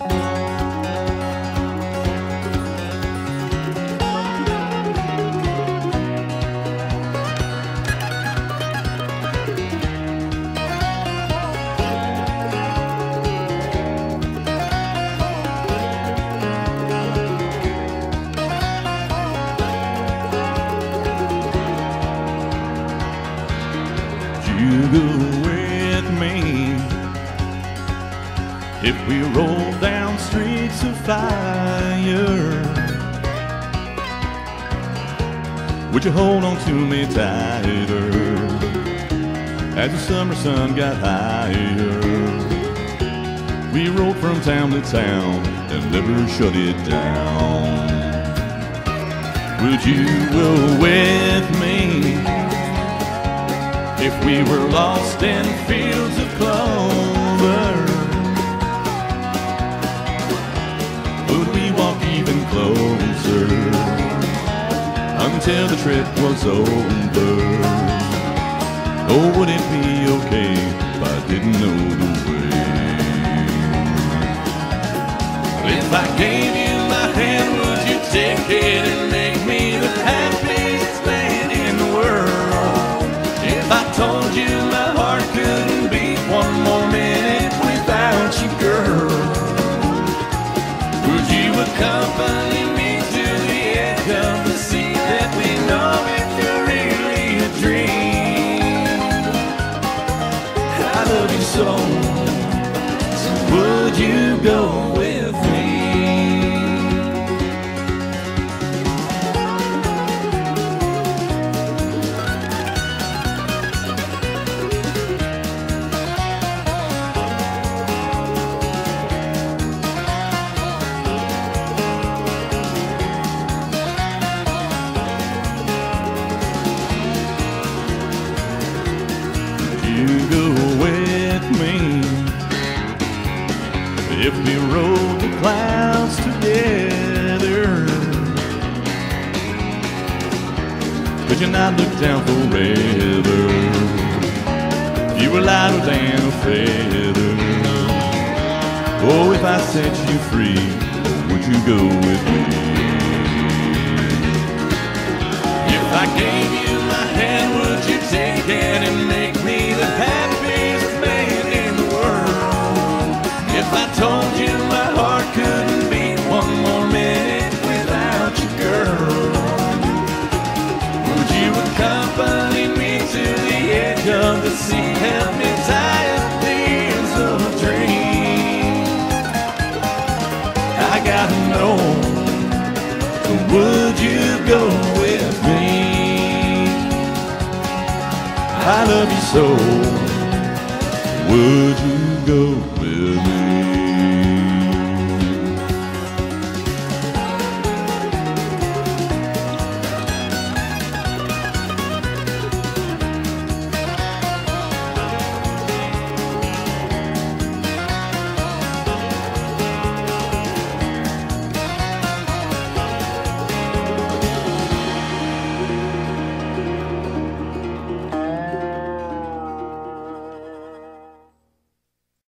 you if we roll down streets of fire? Would you hold on to me tighter as the summer sun got higher? We rode from town to town and never shut it down. Would you go with me? if we were lost in fields of clover? Until the trip was over? Oh, would it be okay if I didn't know the way? If I gave you my hand, would you take it and make me the happiest man in the world? If I told you my heart couldn't beat one more minute without you, girl, would you accompany love you so, so would you go if we rode the clouds together? Could you not look down forever? You were lighter than a feather. Oh, if I set you free, would you go with me? If I gave Would you go with me? I love you so. Would you go with me?